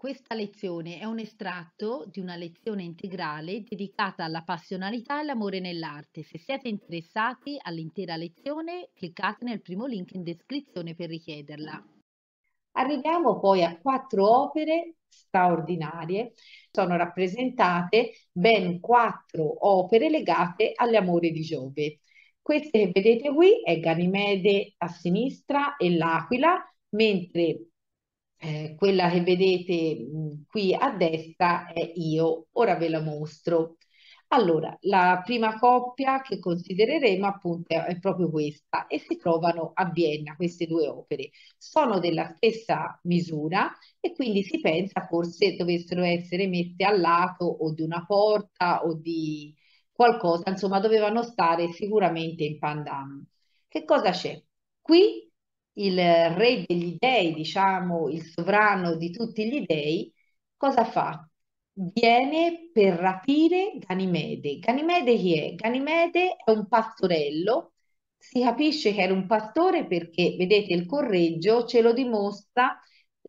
Questa lezione è un estratto di una lezione integrale dedicata alla passionalità e all'amore nell'arte. Se siete interessati all'intera lezione, cliccate nel primo link in descrizione per richiederla. Arriviamo poi a quattro opere straordinarie. Sono rappresentate ben quattro opere legate all'amore di Giove. Queste che vedete qui è Ganimede a sinistra e l'Aquila, mentre eh, quella che vedete qui a destra è io, ora ve la mostro. Allora, la prima coppia che considereremo appunto è proprio questa e si trovano a Vienna queste due opere. Sono della stessa misura e quindi si pensa forse dovessero essere messe al lato o di una porta o di qualcosa, insomma dovevano stare sicuramente in pandan. Che cosa c'è? Qui il re degli dei, diciamo il sovrano di tutti gli dei, cosa fa? Viene per rapire Ganimede. Ganimede chi è? Ganimede è un pastorello, si capisce che era un pastore perché, vedete, il correggio ce lo dimostra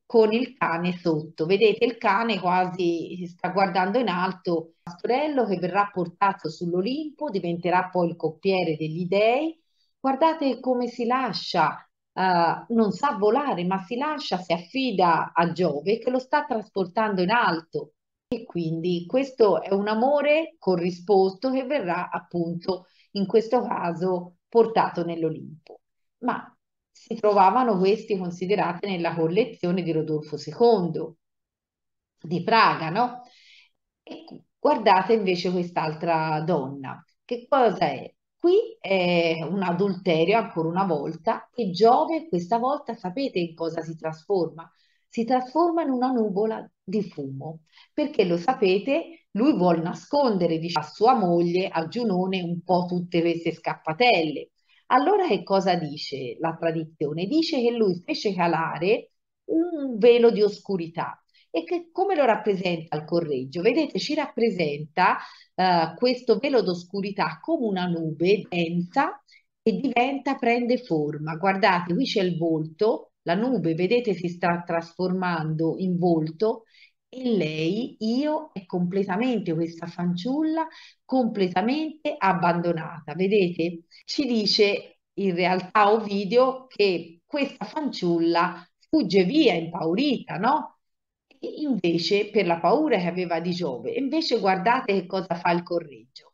con il cane sotto. Vedete, il cane quasi si sta guardando in alto, il pastorello che verrà portato sull'Olimpo, diventerà poi il coppiere degli dei. Guardate come si lascia Uh, non sa volare, ma si lascia, si affida a Giove che lo sta trasportando in alto. E quindi questo è un amore corrisposto che verrà appunto in questo caso portato nell'Olimpo. Ma si trovavano questi considerati nella collezione di Rodolfo II di Praga, no? E guardate invece quest'altra donna. Che cosa è? Qui è un adulterio ancora una volta e Giove questa volta sapete in cosa si trasforma? Si trasforma in una nuvola di fumo, perché lo sapete, lui vuole nascondere diciamo, a sua moglie, a Giunone, un po' tutte queste scappatelle. Allora che cosa dice la tradizione? Dice che lui fece calare un velo di oscurità e che come lo rappresenta il correggio? Vedete, ci rappresenta uh, questo velo d'oscurità come una nube densa e diventa, prende forma. Guardate, qui c'è il volto, la nube, vedete, si sta trasformando in volto e lei, io, è completamente questa fanciulla, completamente abbandonata. Vedete? Ci dice in realtà Ovidio che questa fanciulla fugge via impaurita, no? Invece per la paura che aveva di Giove, invece guardate che cosa fa il correggio.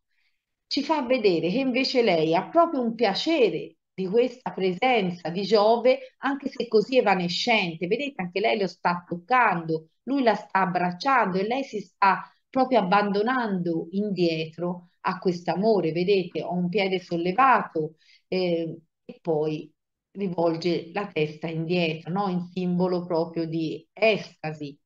Ci fa vedere che invece lei ha proprio un piacere di questa presenza di Giove, anche se così evanescente. Vedete, anche lei lo sta toccando, lui la sta abbracciando e lei si sta proprio abbandonando indietro a questo amore. Vedete, ho un piede sollevato eh, e poi rivolge la testa indietro, no? in simbolo proprio di estasi.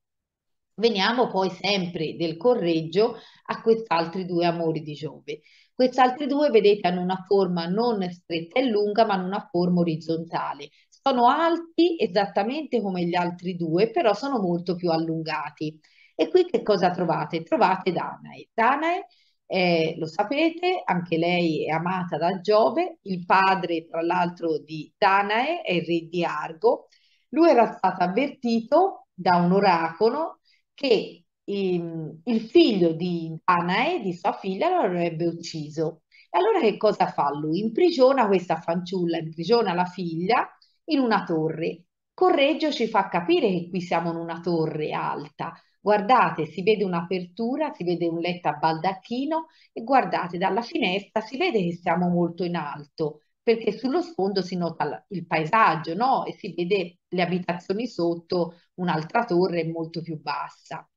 Veniamo poi sempre del correggio a quest'altri due amori di Giove. Quest'altri due, vedete, hanno una forma non stretta e lunga, ma hanno una forma orizzontale. Sono alti esattamente come gli altri due, però sono molto più allungati. E qui che cosa trovate? Trovate Danae. Danae, eh, lo sapete, anche lei è amata da Giove, il padre, tra l'altro, di Danae è il re di Argo. Lui era stato avvertito da un oracolo che il, il figlio di Anae, di sua figlia, lo avrebbe ucciso. E allora che cosa fa lui? Imprigiona questa fanciulla, imprigiona la figlia in una torre. Correggio ci fa capire che qui siamo in una torre alta. Guardate, si vede un'apertura, si vede un letto a baldacchino e guardate dalla finestra si vede che siamo molto in alto perché sullo sfondo si nota il paesaggio, no? E si vede le abitazioni sotto, un'altra torre molto più bassa.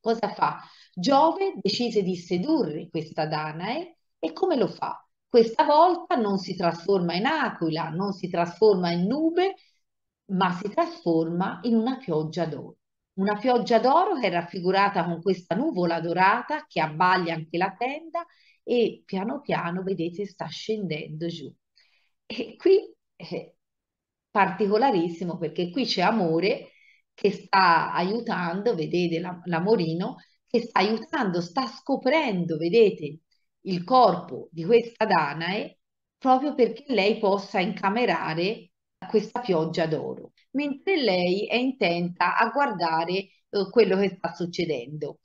Cosa fa? Giove decise di sedurre questa Danae e come lo fa? Questa volta non si trasforma in aquila, non si trasforma in nube, ma si trasforma in una pioggia d'oro. Una pioggia d'oro che è raffigurata con questa nuvola dorata che abbaglia anche la tenda e piano piano, vedete, sta scendendo giù. E qui è particolarissimo perché qui c'è amore che sta aiutando, vedete l'amorino, che sta aiutando, sta scoprendo, vedete, il corpo di questa Danae proprio perché lei possa incamerare questa pioggia d'oro, mentre lei è intenta a guardare eh, quello che sta succedendo.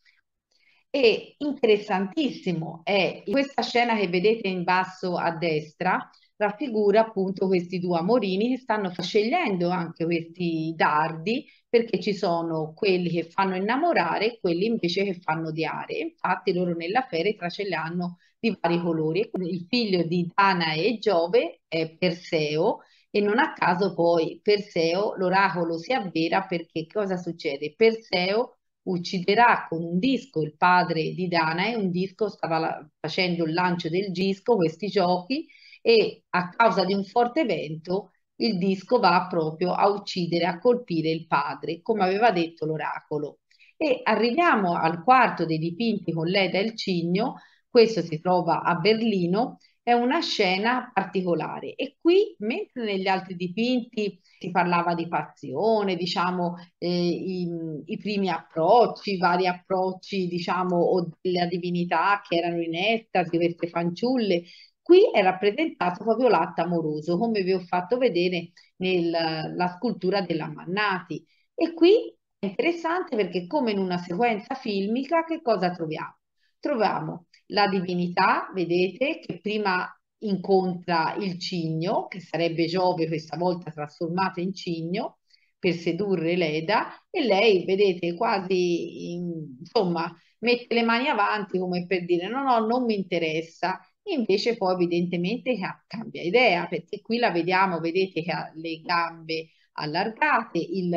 E interessantissimo è questa scena che vedete in basso a destra, raffigura appunto questi due amorini che stanno scegliendo anche questi dardi perché ci sono quelli che fanno innamorare e quelli invece che fanno odiare. Infatti loro nella feretra ce li hanno di vari colori. Il figlio di Dana e Giove è Perseo e non a caso poi Perseo, l'oracolo si avvera perché cosa succede? Perseo ucciderà con un disco il padre di Dana e un disco stava facendo il lancio del disco, questi giochi, e a causa di un forte vento il disco va proprio a uccidere, a colpire il padre, come aveva detto l'oracolo. E arriviamo al quarto dei dipinti con Leda e il cigno, questo si trova a Berlino, è una scena particolare e qui, mentre negli altri dipinti si parlava di passione, diciamo, eh, i, i, primi approcci, i vari approcci, diciamo, o della divinità che erano in estasi, queste fanciulle, Qui è rappresentato proprio l'atto amoroso, come vi ho fatto vedere nella scultura della Mannati. E qui è interessante perché come in una sequenza filmica, che cosa troviamo? Troviamo la divinità, vedete, che prima incontra il cigno, che sarebbe Giove questa volta trasformato in cigno, per sedurre Leda, e lei, vedete, quasi, insomma, mette le mani avanti come per dire no, no, non mi interessa, Invece poi evidentemente cambia idea, perché qui la vediamo, vedete che ha le gambe allargate, il,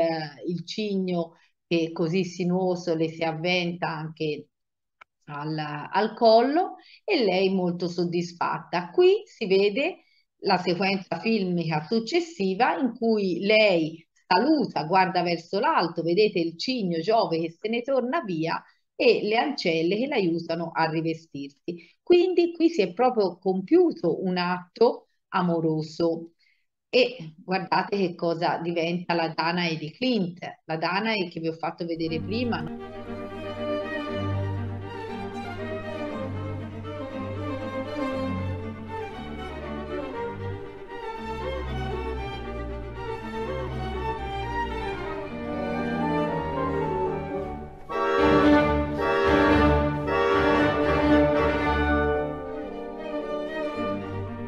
il cigno che così sinuoso le si avventa anche al, al collo e lei molto soddisfatta. Qui si vede la sequenza filmica successiva in cui lei saluta, guarda verso l'alto, vedete il cigno Giove che se ne torna via e le ancelle che l'aiutano a rivestirsi. Quindi qui si è proprio compiuto un atto amoroso. E guardate che cosa diventa la Danae di Clint, la Danae che vi ho fatto vedere prima.